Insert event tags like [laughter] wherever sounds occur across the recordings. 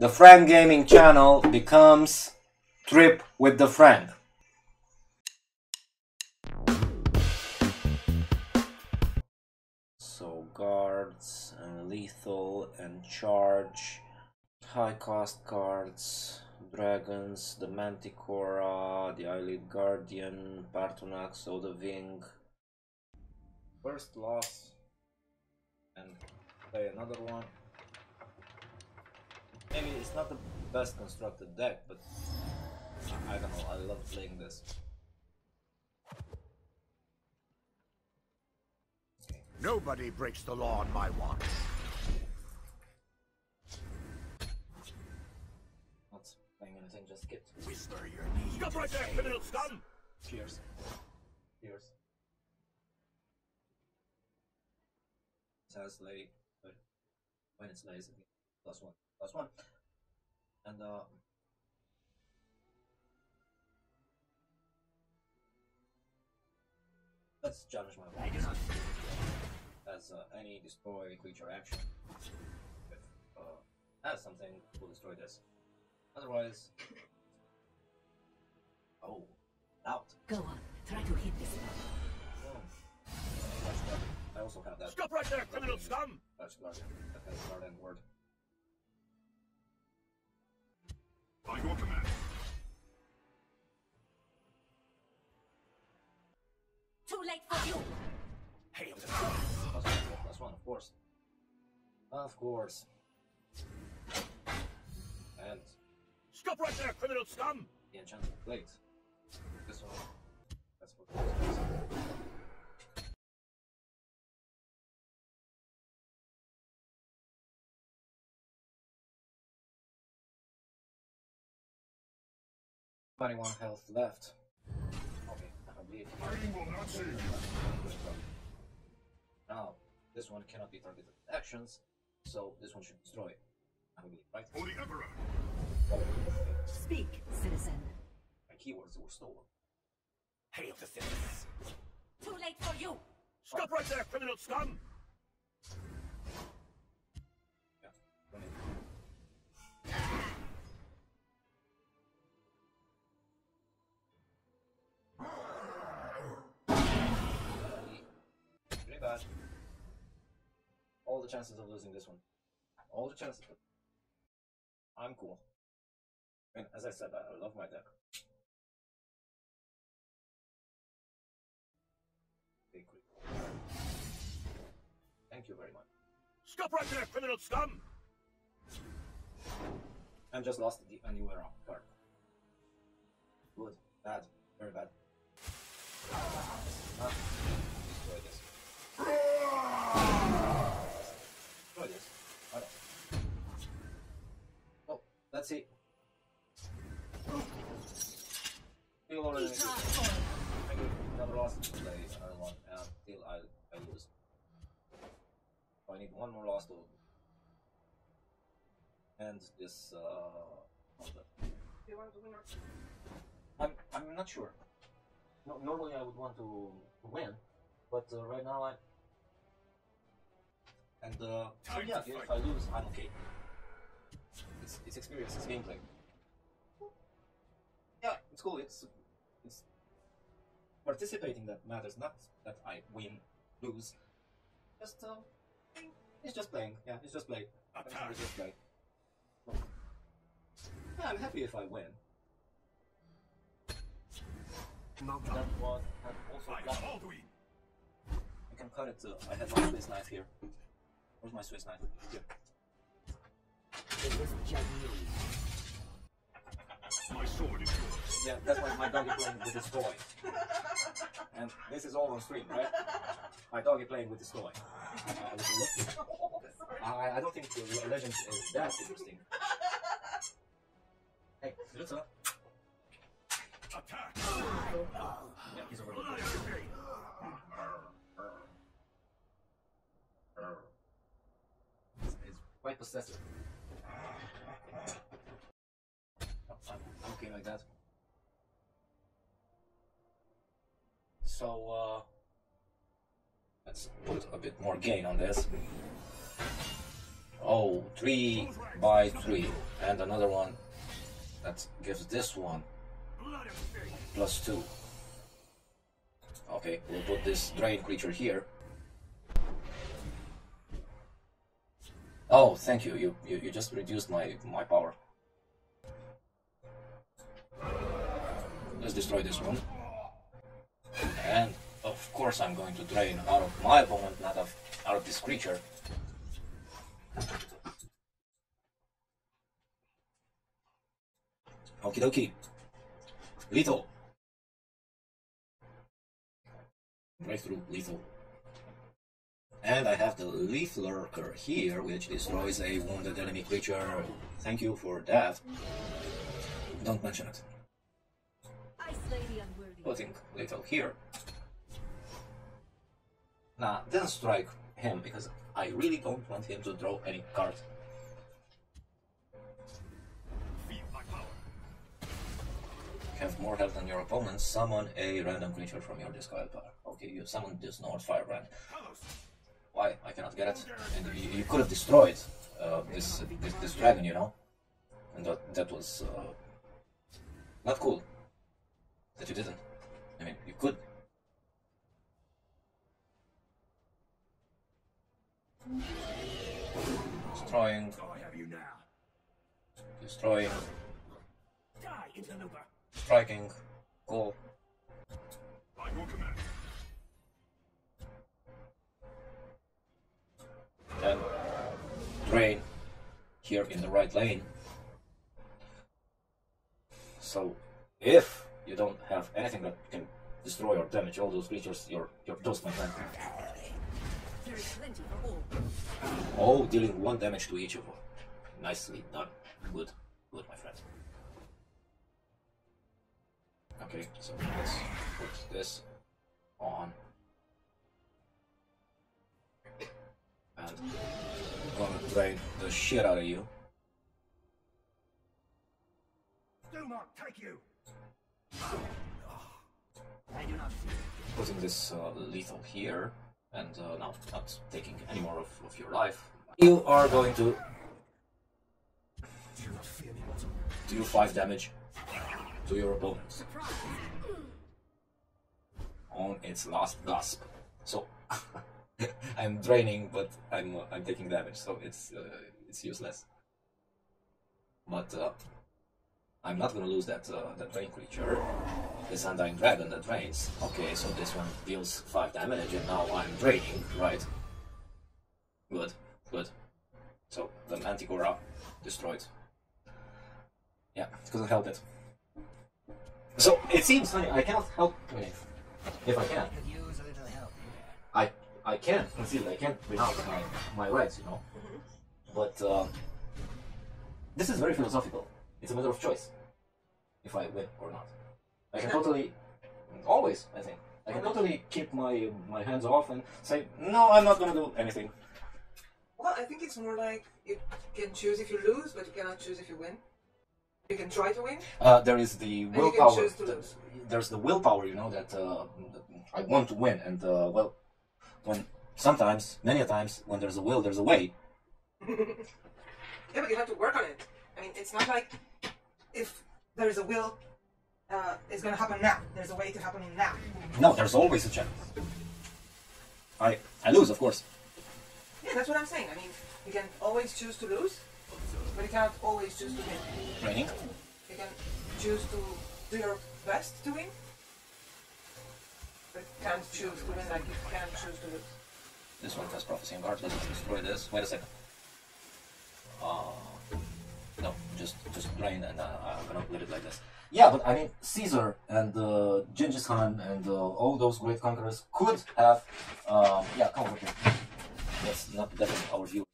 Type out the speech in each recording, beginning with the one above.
the Friend Gaming channel becomes Trip with the Friend. So guards and lethal and charge, high cost cards, dragons, the Manticora, the Ayleid Guardian, Paarthurnax, Odahviing. First loss and play another one. Maybe it's not the best constructed deck, but I don't know, I love playing this. Nobody breaks the law on my watch. Not playing anything, just get. Whisper your needs. Stop right there, criminal scum! Cheers. Cheers. Has lay, but when it's lays, it plus one, plus one. And uh, let's challenge my weakness as uh, any destroy creature action. If uh, has something, will destroy this. Otherwise, oh, out. Go on, try to hit this one. Oh. I also have that. Stop right there, criminal scum! That's guard. That has guard and ward. By your command. Too late for you! Hail to Plus one, plus one, of course. Of course. And Stop right there, criminal scum! the enchanted plate. This one. That's what 21 health left. Okay, I'll. Fighting will not. Now, this one cannot be targeted with actions, so this one should destroy it. I believe, right? For the Emperor! Speak, citizen. My keywords were stolen. Hail the citizens! Too late for you! Stop right there, criminal scum! Chances of losing this one. All the chances. I'm cool. And as I said, I love my deck. Thank you very much. Stop right there, criminal scum! And just lost the a new card. Good, bad, very bad. Ah, Let's see. Feel already. Eat our soul. I could never lost to play another one until I, I lose. So I need one more loss to end this uh on the- I'm I'm not sure. No, normally I would want to win, but uh, right now I and uh so yeah, if. I lose I'm okay. It's it's experience, it's gameplay. Yeah, it's cool. It's it's participating that matters, not that I win, lose. Just uh, it's just playing. Yeah, it's just play. Everything is just play. Yeah, I'm happy if I win. Mount That was had also By I can cut it. Uh, I have my Swiss knife here. Where's my Swiss knife? Here. It was Jamil. My sword is yours. Yeah, that's why my dog is playing with his toy. And this is all on stream, right? My dog is playing with his toy. I, [laughs] I, I don't think the legend is that interesting. Hey, Ritza. Attack! Yeah, he's over Lie there. on your face. It's, it's quite possessive. I'm, I'm okay like that. So, uh, let's put a bit more gain on this. Oh, three by three, and another one that gives this one plus two. Okay, we'll put this drain creature here. Oh, thank you. You you, you just reduced my my power. Let's destroy this one. And of course I'm going to drain out of my opponent, not of out of this creature. Okie dokie. Lethal. Breakthrough lethal. And I have the Leaf Lurker here, which destroys a wounded enemy creature. Thank you for that. Don't mention it. Putting little here. Nah, then strike him, because I really don't want him to draw any card. Feel my power. Have more health than your opponent, summon a random creature from your discard pile. Okay, you summoned this Nord Firebrand. Why? I cannot get it. And you, you could have destroyed uh, this, this this dragon, you know, and that that was uh, not cool. That you didn't. I mean, you could. Destroying, I have you now. destroying, Die, interloper. striking, cool. By your command. Then drain here in the right lane. So if you don't have anything that can destroy or damage all those creatures, you're you're toast, for all. Oh, dealing one damage to each of them. Nicely done. Good, good, my friend. Okay, so let's put this on. And I'm gonna drain the shit out of you. Do not take you. Putting this uh, lethal here and uh, now not taking any more of, of your life. You are going to Do not fear me, mortal. deal 5 damage to your opponent on its last gasp. So [laughs] I'm draining, but I'm uh, I'm taking damage, so it's uh, it's useless. But uh, I'm not gonna lose that uh, that drain creature. This undying dragon that drains. Okay, so this one deals five damage, and now I'm draining, right? Good, good. So the Manticora destroyed. Yeah, couldn't help it. So it seems funny. I cannot help. I mean, if I can. Could use a little help. I I can conceal. I can't renounce my my rights, you know. But um, this is very philosophical. It's a matter of choice. If I win or not, I can totally, always. I think I can totally keep my my hands off and say no. I'm not gonna do anything. Well, I think it's more like you can choose if you lose, but you cannot choose if you win. You can try to win. Uh, there is the can willpower. choose to that- lose. there's the willpower, you know, that uh, I want to win, and uh, well, when sometimes, many a times, when there's a will, there's a way. [laughs] Yeah, but you have to work on it. I mean, it's not like if there's a will, uh, it's gonna happen now. There's a way to happen now. No, there's always a chance. I I lose, of course. Yeah, that's what I'm saying. I mean, you can always choose to lose, but you cannot always choose to win. Training. You can choose to do your best to win, but you can't choose to win like you can't choose to lose. This one has prophecy and guard. Let's destroy this. Wait a second. Uh, no, just just drain, and uh, I'm gonna let it like this. Yeah, but I mean, Caesar and uh, Genghis Khan and uh, all those great conquerors could have. Um, yeah, come over here. Let's not deafen our view.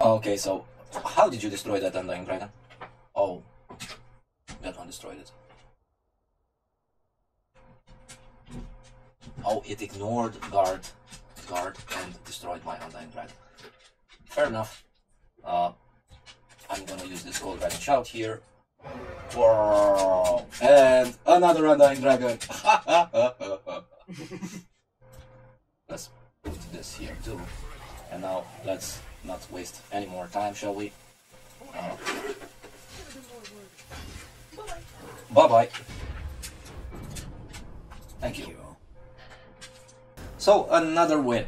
Okay, so how did you destroy that Undying Dragon? Oh, that one destroyed it. Oh, it ignored guard, guard, and destroyed my Undying Dragon. Fair enough. Uh, I'm gonna use this Gold Dragon Shout here. Whoa. And another Undying Dragon. [laughs] let's put this here too. And now let's not waste any more time, shall we? Uh, bye bye. Thank you. So another win.